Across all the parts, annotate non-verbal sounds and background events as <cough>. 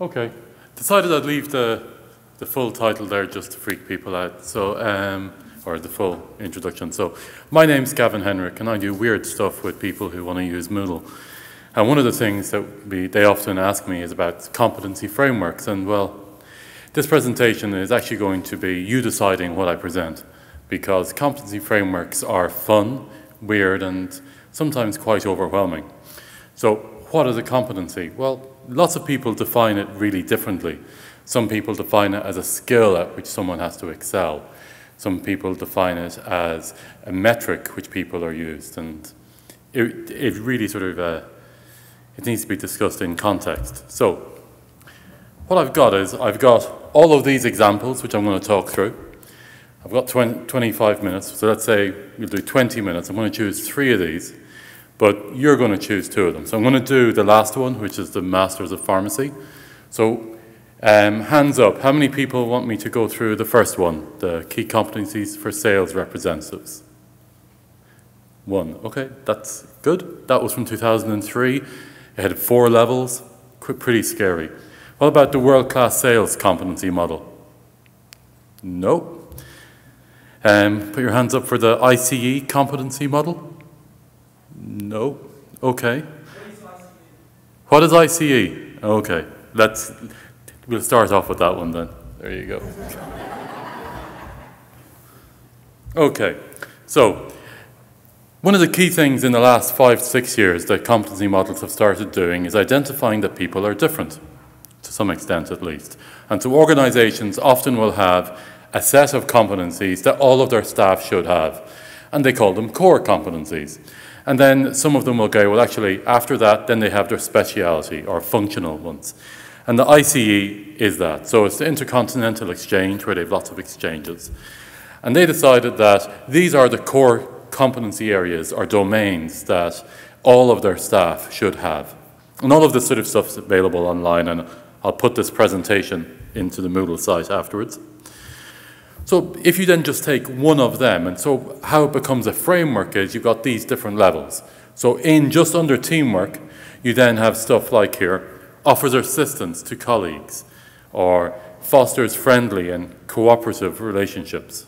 Okay. Decided I'd leave the, the full title there just to freak people out. So, um, or the full introduction. So, my name's Gavin Henrick, and I do weird stuff with people who want to use Moodle. And one of the things that we, they often ask me is about competency frameworks. And well, this presentation is actually going to be you deciding what I present, because competency frameworks are fun, weird, and sometimes quite overwhelming. So, what is a competency? Well, lots of people define it really differently. Some people define it as a skill at which someone has to excel. Some people define it as a metric which people are used, and it, it really sort of uh, it needs to be discussed in context. So, what I've got is I've got all of these examples which I'm going to talk through. I've got 20, 25 minutes, so let's say we'll do 20 minutes. I'm going to choose three of these but you're going to choose two of them. So I'm going to do the last one, which is the Masters of Pharmacy. So um, hands up, how many people want me to go through the first one, the key competencies for sales representatives? One, okay, that's good. That was from 2003. It had four levels, pretty scary. What about the world-class sales competency model? Nope. Um, put your hands up for the ICE competency model. No. Okay. What is ICE? Okay. Let's we'll start off with that one then. There you go. Okay. So one of the key things in the last five, six years that competency models have started doing is identifying that people are different, to some extent at least. And so organizations often will have a set of competencies that all of their staff should have, and they call them core competencies. And then some of them will go, well, actually, after that, then they have their speciality or functional ones. And the ICE is that. So it's the Intercontinental Exchange where they have lots of exchanges. And they decided that these are the core competency areas or domains that all of their staff should have. And all of this sort of stuff is available online, and I'll put this presentation into the Moodle site afterwards. So if you then just take one of them, and so how it becomes a framework is you've got these different levels. So in just under teamwork, you then have stuff like here, offers assistance to colleagues, or fosters friendly and cooperative relationships.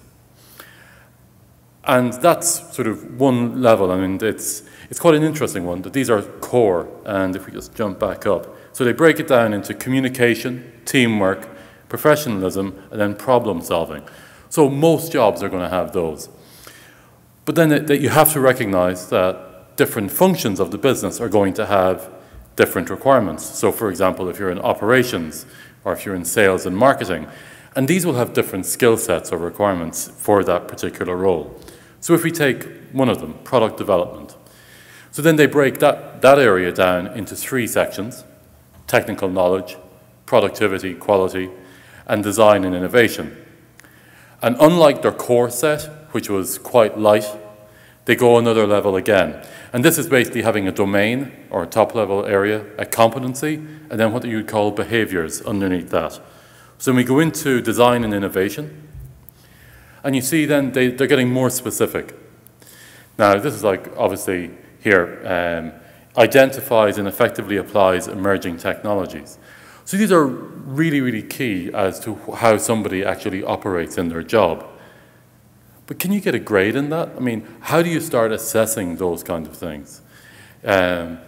And that's sort of one level. I mean, it's, it's quite an interesting one, that these are core, and if we just jump back up. So they break it down into communication, teamwork, professionalism, and then problem solving. So most jobs are going to have those. But then that you have to recognize that different functions of the business are going to have different requirements. So for example, if you're in operations or if you're in sales and marketing, and these will have different skill sets or requirements for that particular role. So if we take one of them, product development, so then they break that, that area down into three sections, technical knowledge, productivity, quality, and design and innovation. And unlike their core set, which was quite light, they go another level again. And this is basically having a domain or a top level area, a competency, and then what you would call behaviors underneath that. So we go into design and innovation, and you see then they, they're getting more specific. Now, this is like obviously here, um, identifies and effectively applies emerging technologies. So these are really, really key as to how somebody actually operates in their job. But can you get a grade in that? I mean, how do you start assessing those kinds of things? Um,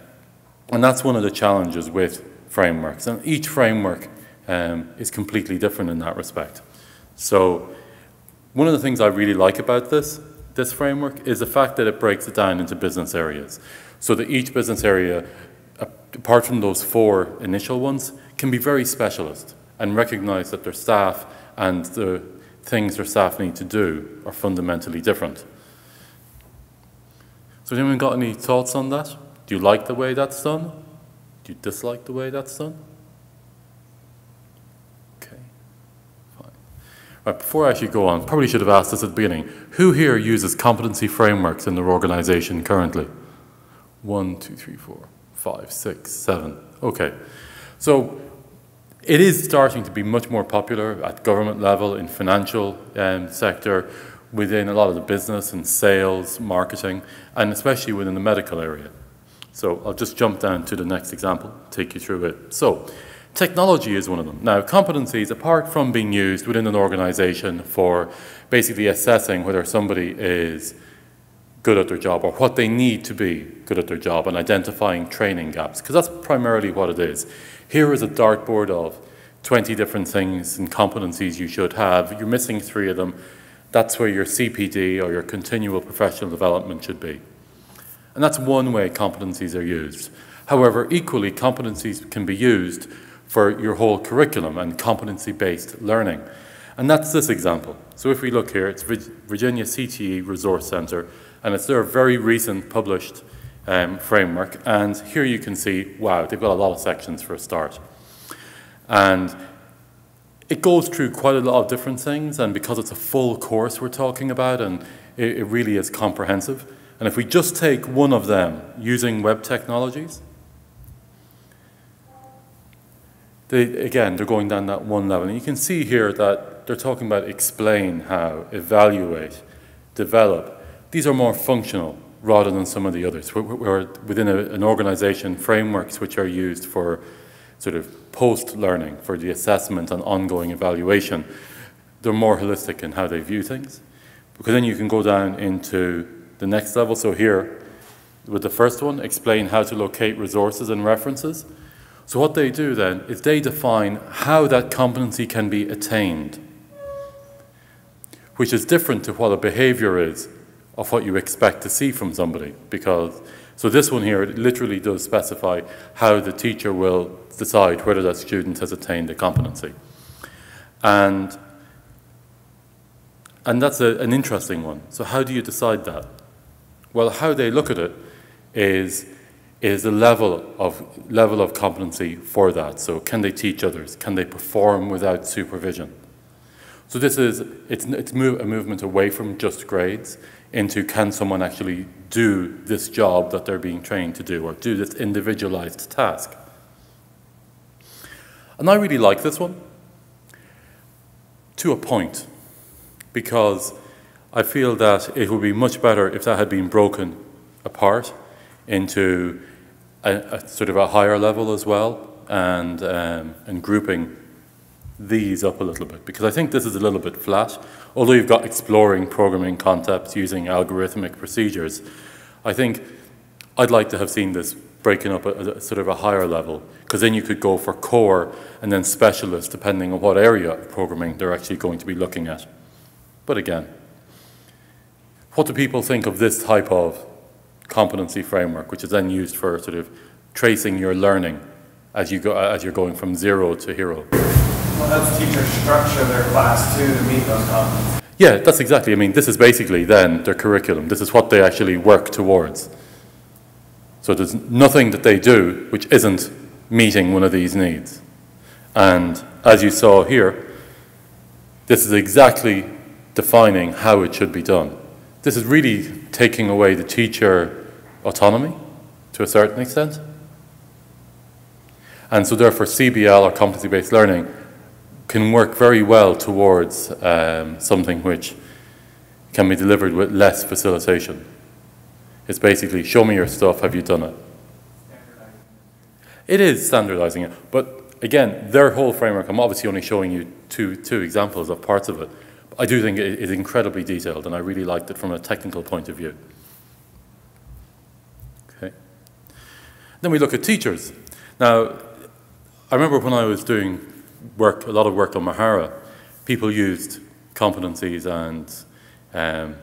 and that's one of the challenges with frameworks. And each framework um, is completely different in that respect. So one of the things I really like about this, this framework is the fact that it breaks it down into business areas. So that each business area, apart from those four initial ones, can be very specialist and recognize that their staff and the things their staff need to do are fundamentally different. So anyone got any thoughts on that? Do you like the way that's done? Do you dislike the way that's done? Okay, fine. Right, before I actually go on, probably should have asked this at the beginning. Who here uses competency frameworks in their organization currently? One, two, three, four, five, six, seven. Okay. So it is starting to be much more popular at government level, in financial um, sector, within a lot of the business and sales, marketing, and especially within the medical area. So I'll just jump down to the next example, take you through it. So Technology is one of them. Now, competencies, apart from being used within an organization for basically assessing whether somebody is good at their job or what they need to be good at their job and identifying training gaps, because that's primarily what it is. Here is a dartboard of 20 different things and competencies you should have. You're missing three of them. That's where your CPD or your continual professional development should be. And that's one way competencies are used. However, equally, competencies can be used for your whole curriculum and competency-based learning. And that's this example. So if we look here, it's Virginia CTE Resource Centre, and it's their very recent published um, framework. And here you can see, wow, they've got a lot of sections for a start. And it goes through quite a lot of different things, and because it's a full course we're talking about, and it, it really is comprehensive. And if we just take one of them using web technologies, they, again, they're going down that one level. And you can see here that they're talking about explain how, evaluate, develop. These are more functional rather than some of the others. We're, within a, an organization, frameworks which are used for sort of post-learning, for the assessment and ongoing evaluation. They're more holistic in how they view things. Because then you can go down into the next level. So here, with the first one, explain how to locate resources and references. So what they do then is they define how that competency can be attained, which is different to what a behavior is of what you expect to see from somebody. Because so this one here literally does specify how the teacher will decide whether that student has attained the competency. And and that's a, an interesting one. So how do you decide that? Well, how they look at it is is the level of, level of competency for that. So can they teach others? Can they perform without supervision? So this is, it's, it's move, a movement away from just grades into can someone actually do this job that they're being trained to do or do this individualized task. And I really like this one to a point because I feel that it would be much better if that had been broken apart into a, a sort of a higher level as well and, um, and grouping these up a little bit because I think this is a little bit flat. Although you've got exploring programming concepts using algorithmic procedures, I think I'd like to have seen this breaking up at a, sort of a higher level because then you could go for core and then specialist depending on what area of programming they're actually going to be looking at. But again, what do people think of this type of competency framework, which is then used for sort of tracing your learning as, you go, as you're going from zero to hero. Well, helps teachers structure their class too to meet those competencies. Yeah, that's exactly. I mean, this is basically then their curriculum. This is what they actually work towards. So there's nothing that they do which isn't meeting one of these needs. And as you saw here, this is exactly defining how it should be done. This is really taking away the teacher autonomy to a certain extent. And so therefore CBL or competency-based learning can work very well towards um, something which can be delivered with less facilitation. It's basically, show me your stuff, have you done it? It is standardizing it, but again, their whole framework, I'm obviously only showing you two, two examples of parts of it, I do think it is incredibly detailed, and I really liked it from a technical point of view. Okay. Then we look at teachers. Now, I remember when I was doing work, a lot of work on Mahara, people used competencies and um,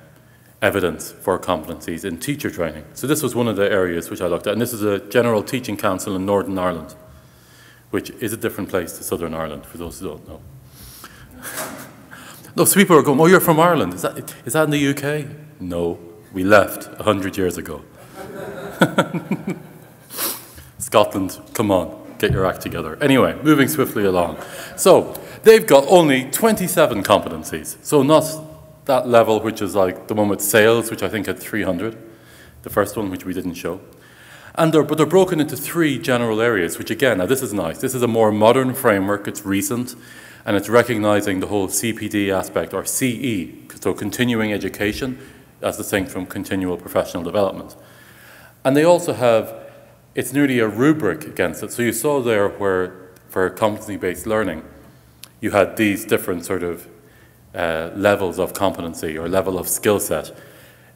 evidence for competencies in teacher training. So this was one of the areas which I looked at, and this is a General Teaching Council in Northern Ireland, which is a different place to Southern Ireland, for those who don't know. <laughs> No, so people are going, oh, you're from Ireland. Is that, is that in the UK? No, we left 100 years ago. <laughs> Scotland, come on, get your act together. Anyway, moving swiftly along. So, they've got only 27 competencies. So not that level, which is like the one with sales, which I think had 300, the first one, which we didn't show. And they're, but they're broken into three general areas, which again, now this is nice. This is a more modern framework, it's recent and it's recognizing the whole CPD aspect, or CE, so continuing education, as distinct from continual professional development. And they also have, it's nearly a rubric against it. So you saw there where for competency-based learning, you had these different sort of uh, levels of competency or level of skill set.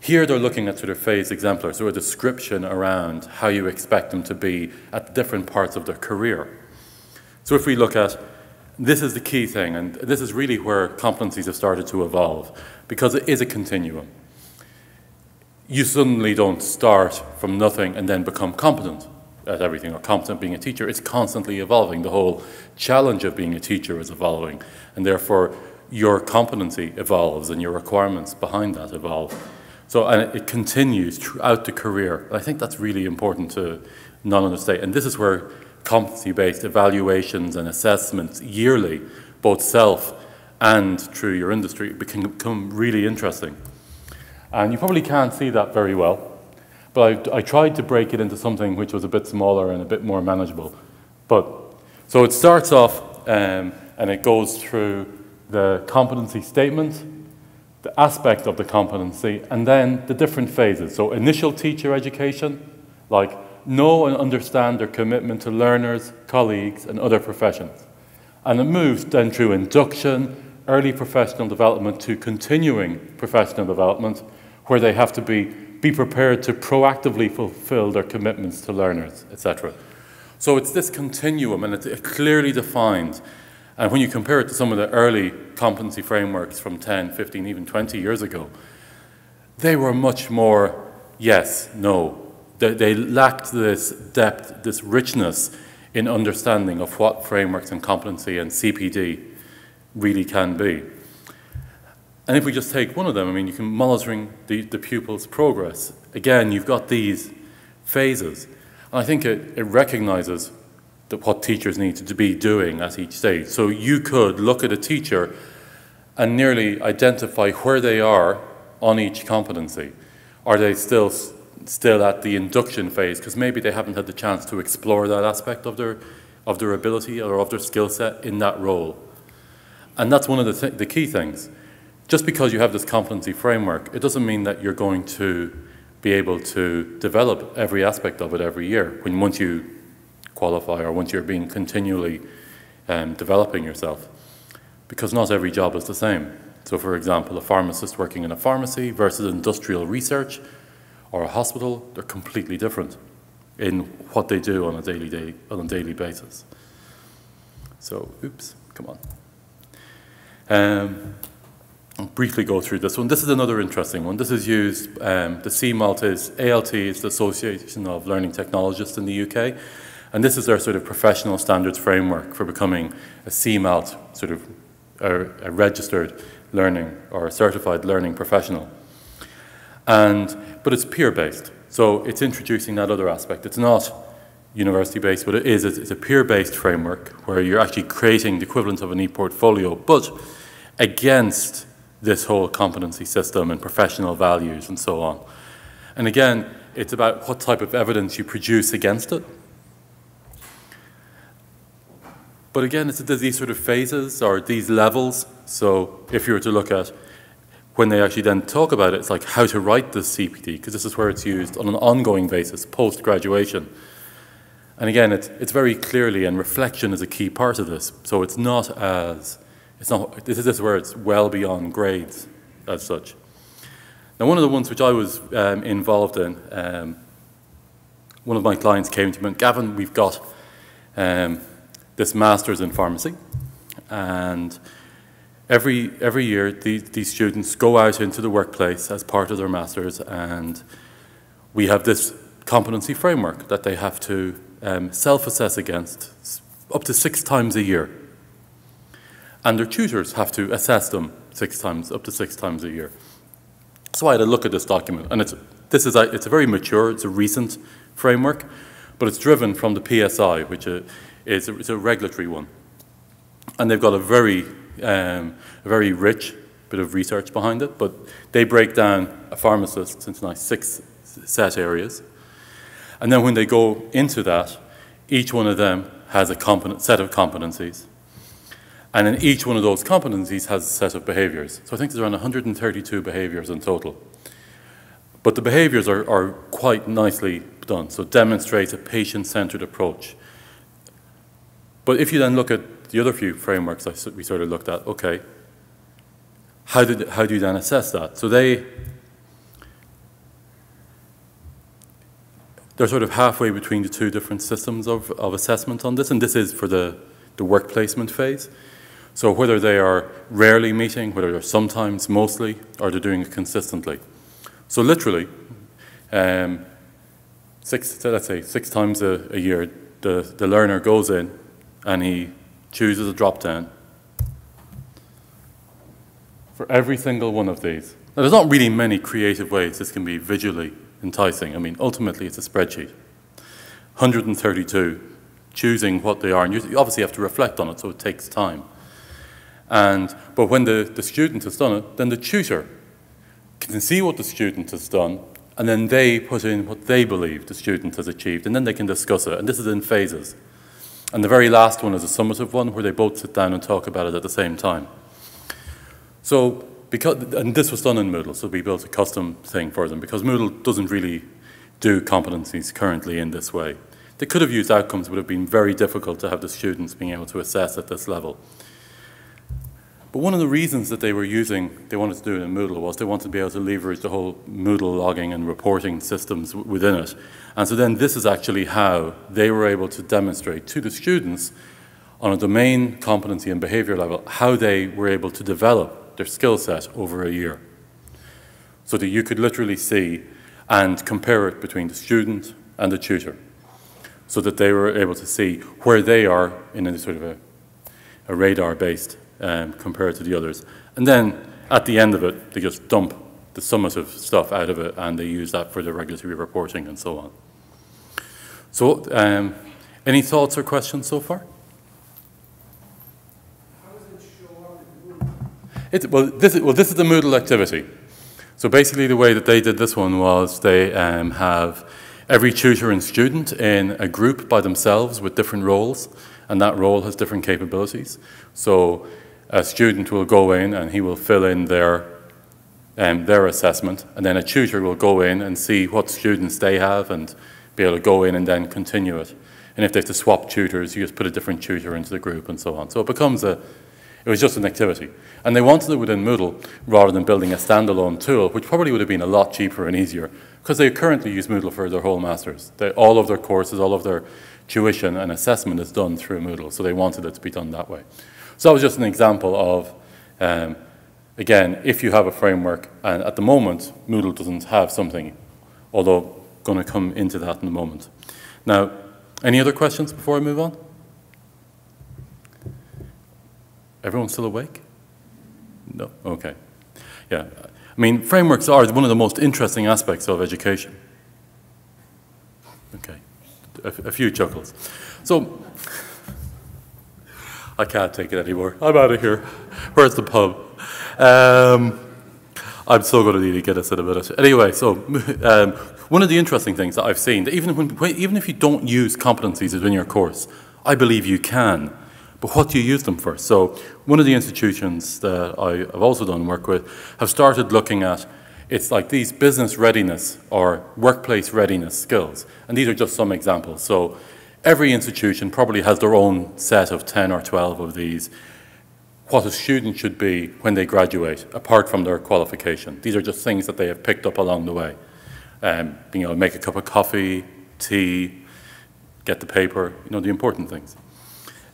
Here they're looking at sort of phase exemplars, so a description around how you expect them to be at different parts of their career. So if we look at, this is the key thing, and this is really where competencies have started to evolve, because it is a continuum. You suddenly don't start from nothing and then become competent at everything, or competent being a teacher. It's constantly evolving. The whole challenge of being a teacher is evolving, and therefore your competency evolves and your requirements behind that evolve. So and it, continues throughout the career. I think that's really important to not understate. And this is where competency-based evaluations and assessments yearly, both self and through your industry, become really interesting. And you probably can't see that very well, but I, I tried to break it into something which was a bit smaller and a bit more manageable. But so it starts off um, and it goes through the competency statement, the aspect of the competency, and then the different phases. So initial teacher education, like know and understand their commitment to learners, colleagues, and other professions. And it moves then through induction, early professional development to continuing professional development, where they have to be, be prepared to proactively fulfill their commitments to learners, etc. So it's this continuum, and it's clearly defined and when you compare it to some of the early competency frameworks from 10, 15, even 20 years ago, they were much more yes, no. They, they lacked this depth, this richness in understanding of what frameworks and competency and CPD really can be. And if we just take one of them, I mean, you can monitoring the, the pupil's progress. Again, you've got these phases. And I think it, it recognizes that what teachers need to be doing at each stage. So you could look at a teacher and nearly identify where they are on each competency. Are they still still at the induction phase because maybe they haven't had the chance to explore that aspect of their of their ability or of their skill set in that role. And that's one of the, th the key things. Just because you have this competency framework, it doesn't mean that you're going to be able to develop every aspect of it every year. When once you qualify or once you're being continually um, developing yourself. Because not every job is the same. So for example, a pharmacist working in a pharmacy versus industrial research or a hospital, they're completely different in what they do on a daily, day, on a daily basis. So, oops, come on. Um, I'll briefly go through this one. This is another interesting one. This is used, um, the CMALT is, ALT is the Association of Learning Technologists in the UK. And this is their sort of professional standards framework for becoming a CMALT, sort of a, a registered learning or a certified learning professional. And, but it's peer-based. So it's introducing that other aspect. It's not university-based, but it is. It's a peer-based framework where you're actually creating the equivalent of an e-portfolio, but against this whole competency system and professional values and so on. And again, it's about what type of evidence you produce against it. But again, it's these sort of phases or these levels. So if you were to look at when they actually then talk about it, it's like how to write the CPD, because this is where it's used on an ongoing basis, post-graduation. And again, it's, it's very clearly, and reflection is a key part of this. So it's not as, it's not, this is where it's well beyond grades as such. Now, one of the ones which I was um, involved in, um, one of my clients came to me, and Gavin, we've got um, this master's in pharmacy. And every, every year, the, these students go out into the workplace as part of their master's, and we have this competency framework that they have to um, self-assess against up to six times a year. And their tutors have to assess them six times, up to six times a year. So I had a look at this document, and it's, this is a, it's a very mature, it's a recent framework, but it's driven from the PSI, which is a, a regulatory one. And they've got a very, um, a very rich bit of research behind it, but they break down a pharmacist into nice six set areas. And then when they go into that, each one of them has a set of competencies. And then each one of those competencies has a set of behaviors. So I think there's around 132 behaviors in total. But the behaviors are, are quite nicely done. So demonstrates a patient-centered approach, But if you then look at the other few frameworks I, we sort of looked at, okay, how, did, how do you then assess that? So they, they're sort of halfway between the two different systems of, of assessment on this, and this is for the, the work placement phase. So whether they are rarely meeting, whether they're sometimes, mostly, or they're doing it consistently. So literally, um, six, let's say six times a, a year, the, the learner goes in and he chooses a drop down for every single one of these. Now, there's not really many creative ways this can be visually enticing. I mean, ultimately, it's a spreadsheet. 132, choosing what they are, and you obviously have to reflect on it, so it takes time. And, but when the, the student has done it, then the tutor can see what the student has done, and then they put in what they believe the student has achieved, and then they can discuss it. And this is in phases. And the very last one is a summative one where they both sit down and talk about it at the same time. So, because, and this was done in Moodle, so we built a custom thing for them because Moodle doesn't really do competencies currently in this way. They could have used outcomes, it would have been very difficult to have the students being able to assess at this level. But one of the reasons that they were using, they wanted to do it in Moodle was they wanted to be able to leverage the whole Moodle logging and reporting systems within it. And so then this is actually how they were able to demonstrate to the students on a domain competency and behavior level how they were able to develop their skill set over a year. So that you could literally see and compare it between the student and the tutor. So that they were able to see where they are in a sort of a, a radar-based um, compared to the others. And then at the end of it, they just dump the summative stuff out of it and they use that for the regulatory reporting and so on. So, um, any thoughts or questions so far? It, well, this is, well, this is the Moodle activity. So basically the way that they did this one was they um, have every tutor and student in a group by themselves with different roles, and that role has different capabilities. So a student will go in and he will fill in their, um, their assessment, and then a tutor will go in and see what students they have and be able to go in and then continue it. And if they have to swap tutors, you just put a different tutor into the group and so on. So it becomes a, it was just an activity. And they wanted it within Moodle rather than building a standalone tool, which probably would have been a lot cheaper and easier, because they currently use Moodle for their whole masters. They, all of their courses, all of their tuition and assessment is done through Moodle, so they wanted it to be done that way. So that was just an example of, um, again, if you have a framework, and at the moment, Moodle doesn't have something, although going to come into that in a moment. Now, any other questions before I move on? Everyone still awake? No? Okay. Yeah. I mean, frameworks are one of the most interesting aspects of education. Okay. A, a few chuckles. So, I can't take it anymore. I'm out of here. Where's the pub? Um, I'm still going to need to get us in a minute. Anyway, so <laughs> um, one of the interesting things that I've seen, that even, when, even if you don't use competencies within your course, I believe you can. But what do you use them for? So one of the institutions that I have also done work with have started looking at it's like these business readiness or workplace readiness skills. And these are just some examples. So Every institution probably has their own set of 10 or 12 of these. What a student should be when they graduate, apart from their qualification. These are just things that they have picked up along the way. Um, able to make a cup of coffee, tea, get the paper, you know, the important things.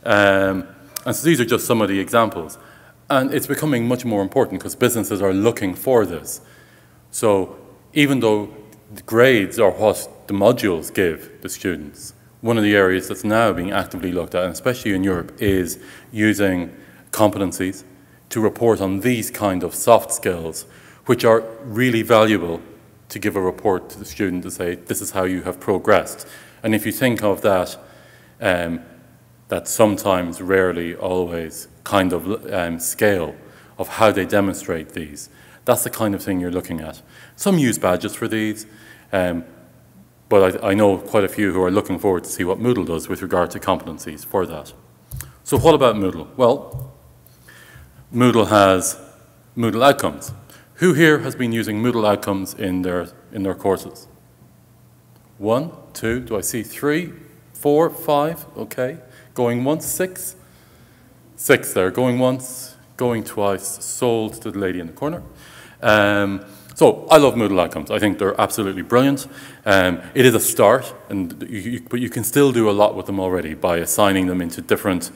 Um, and so these are just some of the examples. And it's becoming much more important because businesses are looking for this. So even though the grades are what the modules give the students, one of the areas that's now being actively looked at, and especially in Europe, is using competencies to report on these kind of soft skills, which are really valuable to give a report to the student to say, this is how you have progressed. And if you think of that, um, that sometimes, rarely, always kind of um, scale of how they demonstrate these, that's the kind of thing you're looking at. Some use badges for these, um, but I, I, know quite a few who are looking forward to see what Moodle does with regard to competencies for that. So what about Moodle? Well, Moodle has Moodle outcomes. Who here has been using Moodle outcomes in their, in their courses? One, two, do I see three, four, five, okay. Going once, six. Six there. Going once, going twice, sold to the lady in the corner. Um, so I love Moodle outcomes. I think they're absolutely brilliant. Um, it is a start, and you, you, but you can still do a lot with them already by assigning them into different,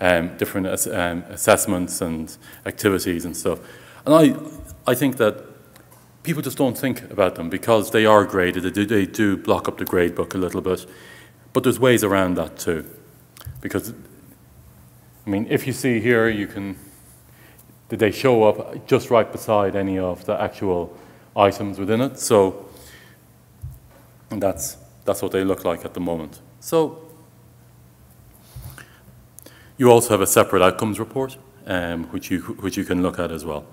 um, different um, assessments and activities and stuff. And I, I think that people just don't think about them because they are graded. They do, they do block up the grade book a little bit, but there's ways around that too. Because, I mean, if you see here, you can, they show up just right beside any of the actual items within it? So that's, that's what they look like at the moment. So you also have a separate outcomes report, um, which, you, which you can look at as well.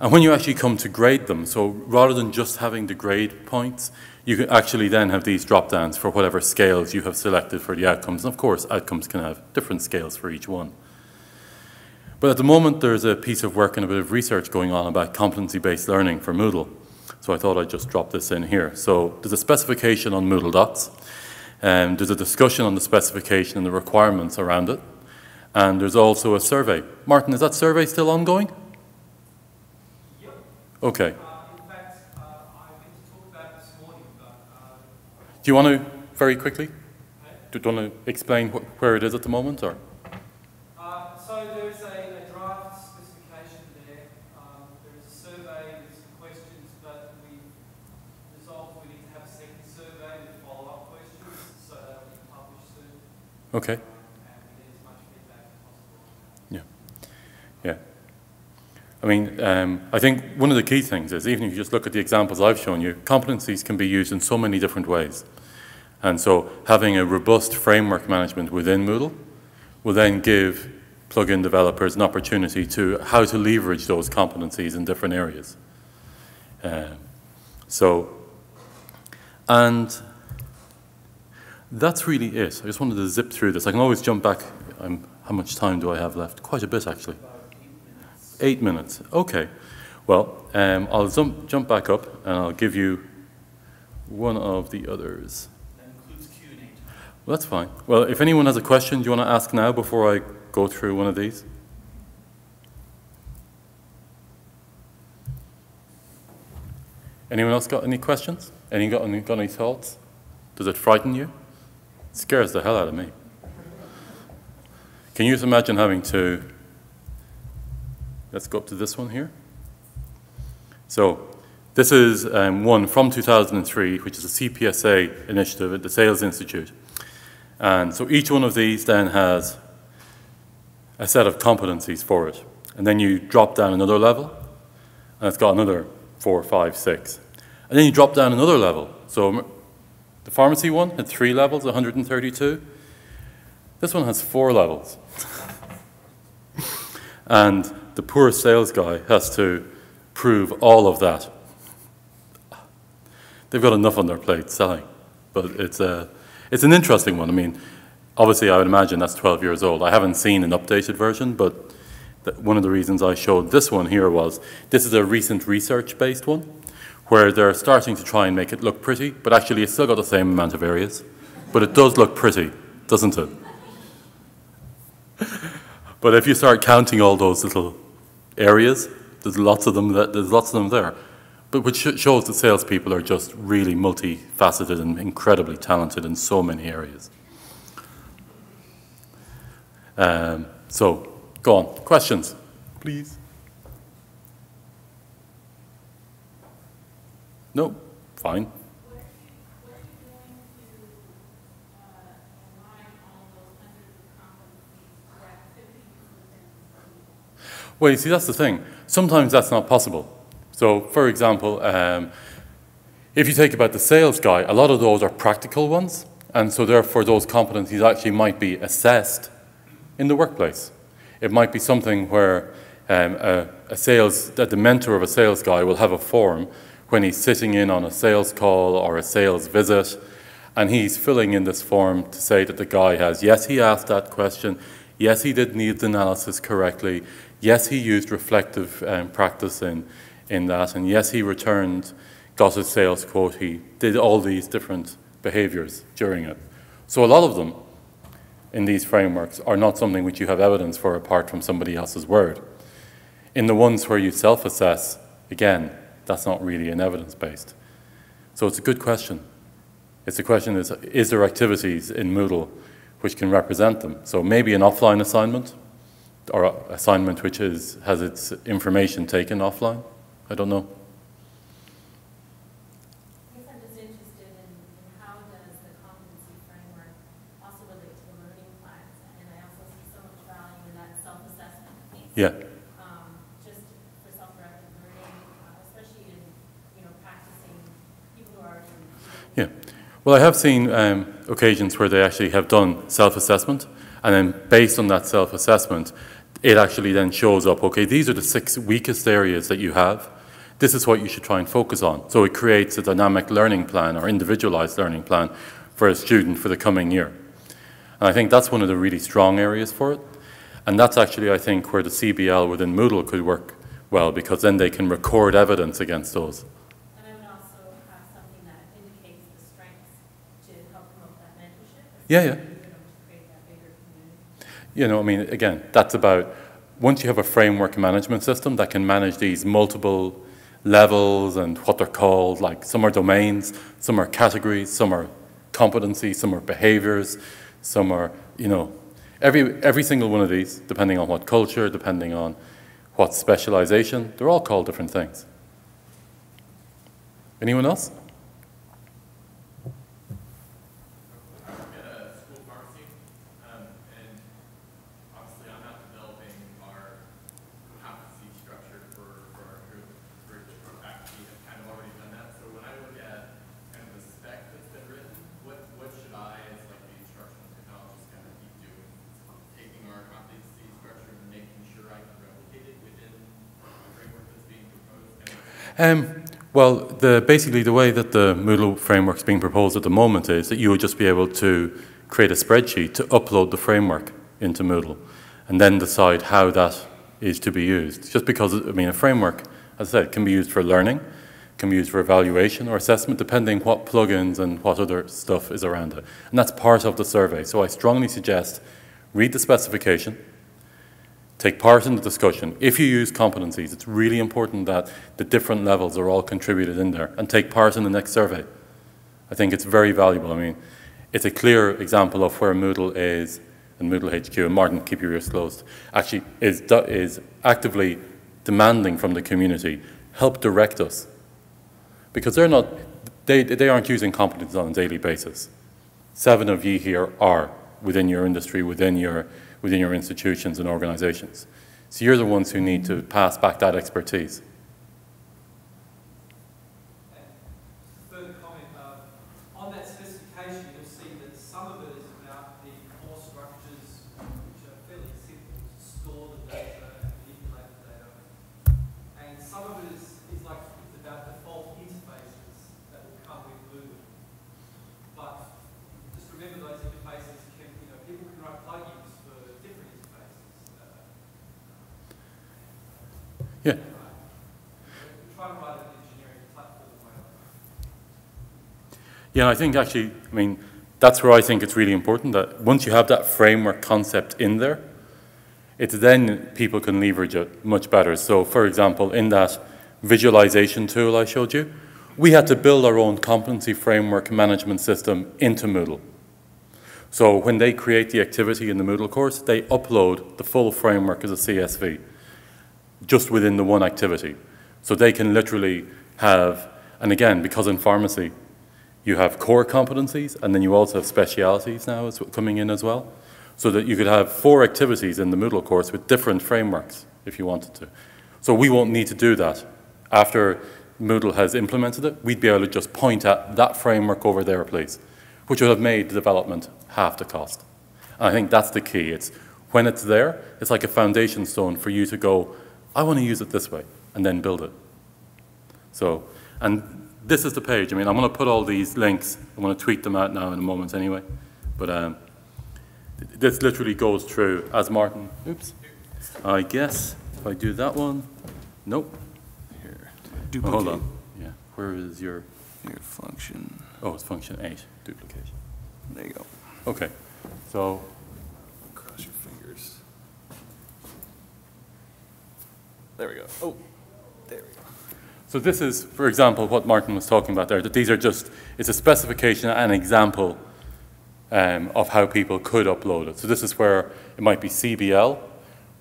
And when you actually come to grade them, so rather than just having the grade points, you can actually then have these drop downs for whatever scales you have selected for the outcomes. And of course, outcomes can have different scales for each one. But at the moment, there's a piece of work and a bit of research going on about competency-based learning for Moodle. So I thought I'd just drop this in here. So there's a specification on Moodle and there's a discussion on the specification and the requirements around it. And there's also a survey. Martin, is that survey still ongoing? Yep. Okay. Do you want to, very quickly, do you want to explain wh where it is at the moment? or? Uh, so there's a, a, draft specification there. Um, there's a survey, there's some questions, but we resolved we need to have a second survey with follow-up questions, so that'll be published soon. Okay. Yeah. Yeah. I mean, um, I think one of the key things is even if you just look at the examples I've shown you, competencies can be used in so many different ways. And so having a robust framework management within Moodle will then give plugin developers an opportunity to how to leverage those competencies in different areas. Um, so, and that's really it. I just wanted to zip through this. I can always jump back. I'm, how much time do I have left? Quite a bit, actually. Eight minutes. Okay. Well, um, I'll jump, jump back up and I'll give you one of the others. That includes Q&A. Well, that's fine. Well, if anyone has a question, do you want to ask now before I go through one of these? Anyone else got any questions? Any got any, got any thoughts? Does it frighten you? Scares the hell out of me. Can you imagine having to Let's go up to this one here. So this is um, one from 2003, which is a CPSA initiative at the Sales Institute. And so each one of these then has a set of competencies for it. And then you drop down another level, and it's got another four, five, six. And then you drop down another level. So the pharmacy one had three levels, 132. This one has four levels. <laughs> and the poor sales guy has to prove all of that. They've got enough on their plate selling, but it's, a, it's an interesting one. I mean, obviously, I would imagine that's 12 years old. I haven't seen an updated version, but one of the reasons I showed this one here was this is a recent research-based one where they're starting to try and make it look pretty, but actually it's still got the same amount of areas. But it does look pretty, doesn't it? <laughs> but if you start counting all those little areas. There's lots of them. That, there's lots of them there, but which shows that salespeople are just really multifaceted and incredibly talented in so many areas. Um, so, go on. Questions, please. No, fine. Well, you see, that's the thing. Sometimes that's not possible. So, for example, um, if you take about the sales guy, a lot of those are practical ones, and so therefore those competencies actually might be assessed in the workplace. It might be something where um, a, a, sales, that the mentor of a sales guy will have a form when he's sitting in on a sales call or a sales visit, and he's filling in this form to say that the guy has, yes, he asked that question, yes, he did needs analysis correctly, Yes, he used reflective um, practice in, in that, and yes, he returned, got his sales quote, he did all these different behaviors during it. So a lot of them in these frameworks are not something which you have evidence for apart from somebody else's word. In the ones where you self-assess, again, that's not really an evidence-based. So it's a good question. It's a question is, is there activities in Moodle which can represent them? So maybe an offline assignment or assignment which is, has its information taken offline. I don't know. I guess I'm just interested in, in how does the competency framework also relate to the learning plans? And I also see so much value in that self-assessment piece. Yeah. Um, just for self-directed learning, uh, especially in, you know, practicing people who are in. Yeah. Well, I have seen um, occasions where they actually have done self-assessment, and then based on that self-assessment, it actually then shows up, okay, these are the six weakest areas that you have. This is what you should try and focus on. So it creates a dynamic learning plan or individualized learning plan for a student for the coming year. And I think that's one of the really strong areas for it. And that's actually, I think, where the CBL within Moodle could work well, because then they can record evidence against those. And I would also have something that indicates the strengths to help promote that mentorship. Yeah, yeah. You know, I mean, again, that's about once you have a framework management system that can manage these multiple levels and what they're called, like some are domains, some are categories, some are competencies, some are behaviors, some are, you know, every, every single one of these, depending on what culture, depending on what specialization, they're all called different things. Anyone else? at a school pharmacy, um, and obviously I'm not developing our competency structure for, for our group, for our faculty have kind of already done that. So when I look at kind of the spec that's been written, what, what should I, as like the instructional technologist, kind of keep doing? Taking our competency structure and making sure I can replicate it within the framework that's being proposed? Kind of Um, well, the, basically the way that the Moodle framework is being proposed at the moment is that you would just be able to create a spreadsheet to upload the framework into Moodle and then decide how that is to be used. Just because, I mean, a framework, as I said, can be used for learning, can be used for evaluation or assessment, depending what plugins and what other stuff is around it. And that's part of the survey. So I strongly suggest read the specification, Take part in the discussion. If you use competencies, it's really important that the different levels are all contributed in there and take part in the next survey. I think it's very valuable. I mean, it's a clear example of where Moodle is, and Moodle HQ, and Martin, keep your ears closed, actually is, is actively demanding from the community, help direct us. Because they're not, they, they aren't using competencies on a daily basis. Seven of ye here are within your industry, within your within your institutions and organizations. So you're the ones who need to pass back that expertise. Further comment, uh, on that specification, you'll see that some of it is about the core structures, which are fairly simple to store the data and manipulate the data. And some of it is, is like, it's about default interfaces that will come with Moodle. But just remember those interfaces can, you know, people can write plugins for different interfaces. Uh, Yeah. We try to write an engineering platform way. Yeah, I think actually, I mean, that's where I think it's really important that once you have that framework concept in there, it's then people can leverage it much better. So, for example, in that visualization tool I showed you, we had to build our own competency framework management system into Moodle. So when they create the activity in the Moodle course, they upload the full framework as a CSV just within the one activity. So they can literally have, and again, because in pharmacy, you have core competencies and then you also have specialities now as, coming in as well. So that you could have four activities in the Moodle course with different frameworks if you wanted to. So we won't need to do that. After Moodle has implemented it, we'd be able to just point at that framework over there, please, which would have made the development half the cost. And I think that's the key. It's when it's there, it's like a foundation stone for you to go, I want to use it this way, and then build it. So, and this is the page. I mean, I'm going to put all these links. I'm going to tweet them out now in a moment anyway. But um, this literally goes through, as Martin, oops, I guess if I do that one, nope. Here, Oh, hold on. Yeah, where is your, your function. oh, it's function eight, duplication. There you go. Okay, so Cross your fingers. There we go. Oh, there we go. So this is, for example, what Martin was talking about there, that these are just, it's a specification and example um, of how people could upload it. So this is where it might be CBL,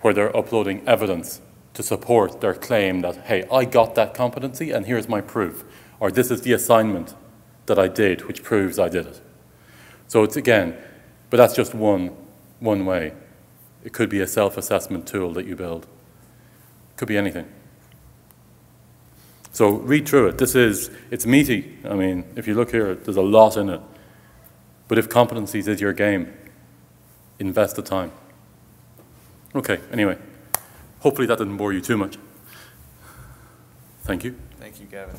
where they're uploading evidence to support their claim that, hey, I got that competency and here's my proof. Or this is the assignment that I did, which proves I did it. So it's again, but that's just one, one way. It could be a self-assessment tool that you build. It Could be anything. So read through it. This is, it's meaty. I mean, if you look here, there's a lot in it. But if competencies is your game, invest the time. Okay, anyway. Hopefully that didn't bore you too much. Thank you. Thank you, Gavin.